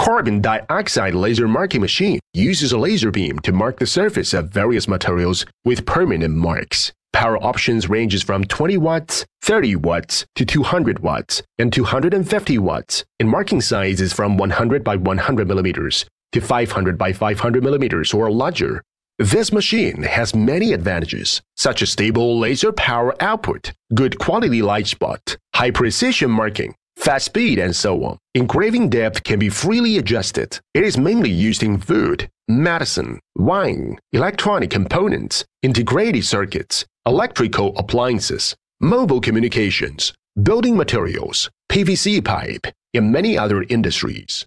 carbon dioxide laser marking machine uses a laser beam to mark the surface of various materials with permanent marks. Power options ranges from 20 watts, 30 watts to 200 watts and 250 watts, and marking size is from 100 by 100 millimeters to 500 by 500 millimeters or larger. This machine has many advantages, such as stable laser power output, good quality light spot, high precision marking, fast speed, and so on. Engraving depth can be freely adjusted. It is mainly used in food, medicine, wine, electronic components, integrated circuits, electrical appliances, mobile communications, building materials, PVC pipe, and many other industries.